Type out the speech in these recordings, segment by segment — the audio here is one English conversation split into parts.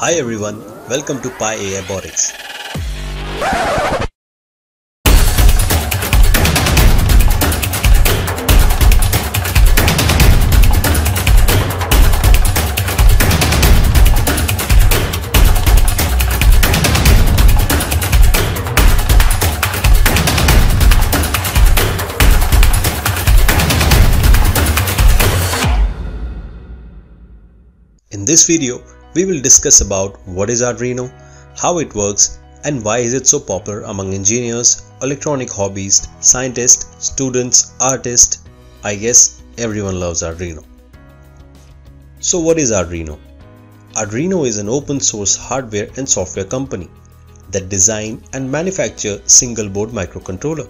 Hi everyone, welcome to Pi AI Botics. In this video, we will discuss about what is Arduino, how it works and why is it so popular among engineers, electronic hobbyists, scientists, students, artists. I guess everyone loves Arduino. So what is Arduino? Arduino is an open source hardware and software company that design and manufacture single board microcontroller.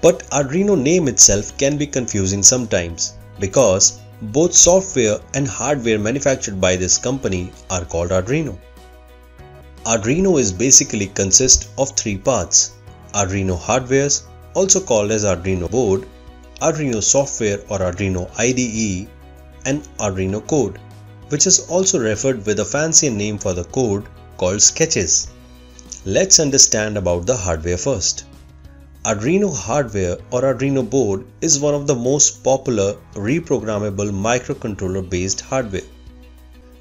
But Arduino name itself can be confusing sometimes because both software and hardware manufactured by this company are called Arduino. Arduino is basically consist of three parts. Arduino hardwares, also called as Arduino board, Arduino software or Arduino IDE, and Arduino code, which is also referred with a fancier name for the code called sketches. Let's understand about the hardware first. Arduino hardware or Arduino board is one of the most popular reprogrammable microcontroller based hardware,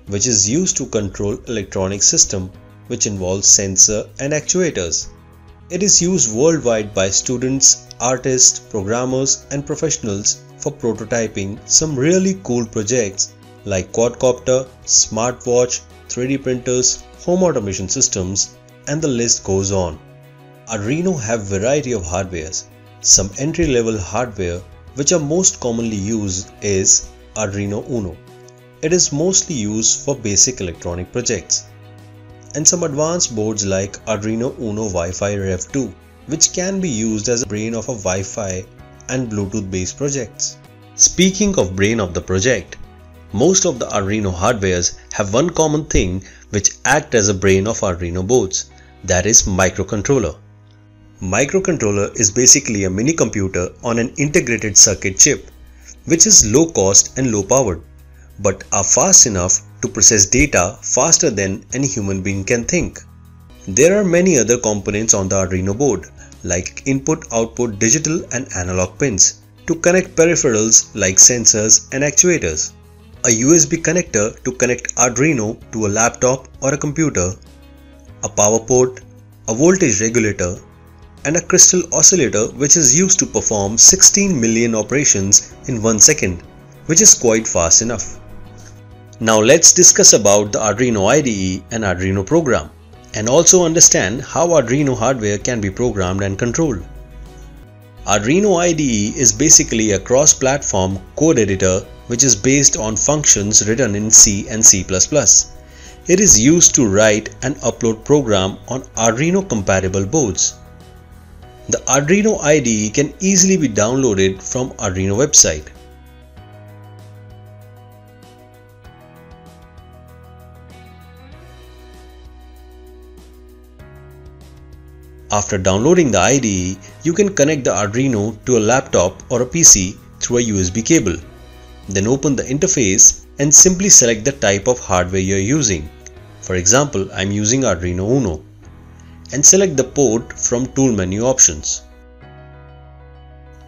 which is used to control electronic system which involves sensor and actuators. It is used worldwide by students, artists, programmers and professionals for prototyping some really cool projects like quadcopter, smartwatch, 3D printers, home automation systems and the list goes on. Arduino have variety of hardwares. Some entry level hardware which are most commonly used is Arduino Uno. It is mostly used for basic electronic projects. And some advanced boards like Arduino Uno Wi-Fi Rev 2 which can be used as a brain of a Wi-Fi and Bluetooth based projects. Speaking of brain of the project, most of the Arduino hardwares have one common thing which act as a brain of Arduino boards that is microcontroller. Microcontroller is basically a mini computer on an integrated circuit chip, which is low cost and low powered, but are fast enough to process data faster than any human being can think. There are many other components on the Arduino board, like input output digital and analog pins, to connect peripherals like sensors and actuators. A USB connector to connect Arduino to a laptop or a computer, a power port, a voltage regulator, and a crystal oscillator which is used to perform 16 million operations in 1 second, which is quite fast enough. Now let's discuss about the Arduino IDE and Arduino program and also understand how Arduino hardware can be programmed and controlled. Arduino IDE is basically a cross-platform code editor which is based on functions written in C and C++. It is used to write and upload program on Arduino compatible boards. The Arduino IDE can easily be downloaded from Arduino website. After downloading the IDE, you can connect the Arduino to a laptop or a PC through a USB cable. Then open the interface and simply select the type of hardware you are using. For example, I am using Arduino Uno and select the port from tool menu options.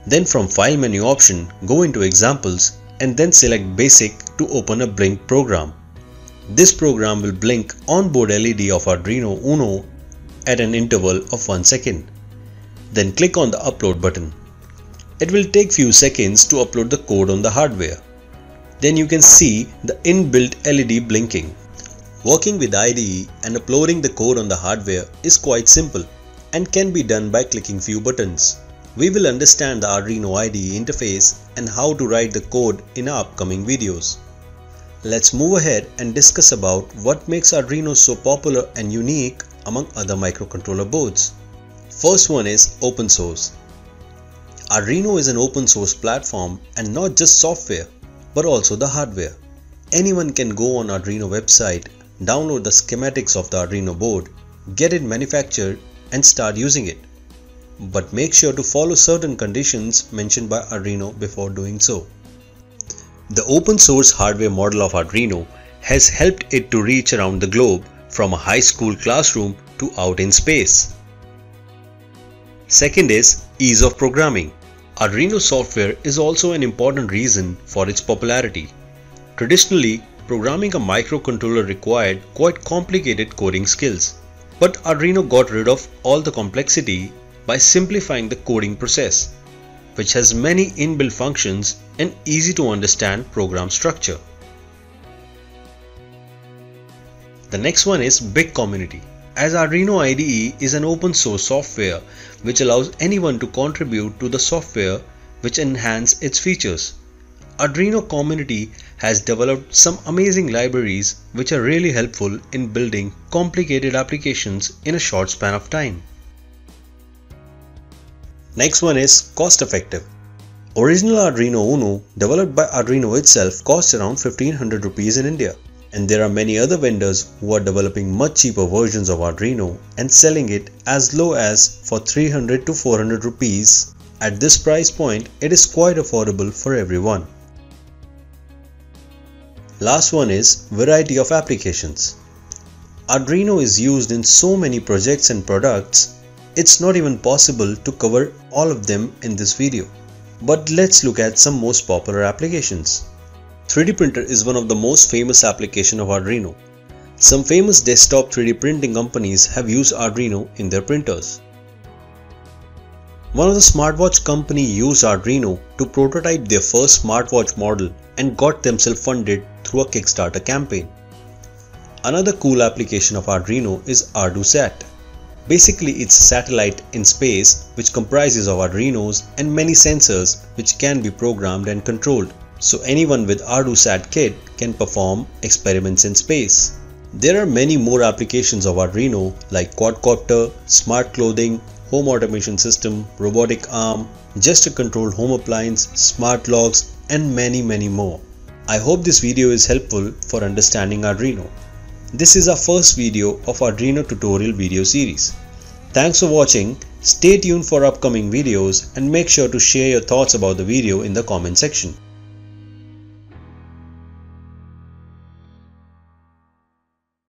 Then from file menu option go into examples and then select basic to open a blink program. This program will blink onboard LED of Arduino Uno at an interval of 1 second. Then click on the upload button. It will take few seconds to upload the code on the hardware. Then you can see the inbuilt LED blinking. Working with IDE and uploading the code on the hardware is quite simple and can be done by clicking few buttons. We will understand the Arduino IDE interface and how to write the code in our upcoming videos. Let's move ahead and discuss about what makes Arduino so popular and unique among other microcontroller boards. First one is open source. Arduino is an open source platform and not just software but also the hardware. Anyone can go on Arduino website, download the schematics of the Arduino board, get it manufactured and start using it. But make sure to follow certain conditions mentioned by Arduino before doing so. The open source hardware model of Arduino has helped it to reach around the globe from a high school classroom to out in space. Second is ease of programming. Arduino software is also an important reason for its popularity. Traditionally, programming a microcontroller required quite complicated coding skills. But Arduino got rid of all the complexity by simplifying the coding process, which has many inbuilt functions and easy to understand program structure. The next one is big community. As Arduino IDE is an open source software which allows anyone to contribute to the software which enhance its features. Arduino community has developed some amazing libraries which are really helpful in building complicated applications in a short span of time. Next one is cost effective. Original Arduino Uno developed by Arduino itself costs around 1500 rupees in India and there are many other vendors who are developing much cheaper versions of Arduino and selling it as low as for 300 to 400 rupees. At this price point, it is quite affordable for everyone. Last one is variety of applications. Arduino is used in so many projects and products, it's not even possible to cover all of them in this video. But let's look at some most popular applications. 3D printer is one of the most famous application of Arduino. Some famous desktop 3D printing companies have used Arduino in their printers. One of the smartwatch company used Arduino to prototype their first smartwatch model and got themselves funded through a Kickstarter campaign. Another cool application of Arduino is ArduSat. Basically it's a satellite in space which comprises of Arduinos and many sensors which can be programmed and controlled. So anyone with ArduSat kit can perform experiments in space. There are many more applications of Arduino like quadcopter, smart clothing, home automation system, robotic arm, gesture controlled home appliance, smart locks and many many more. I hope this video is helpful for understanding Arduino. This is our first video of Arduino tutorial video series. Thanks for watching, stay tuned for upcoming videos and make sure to share your thoughts about the video in the comment section.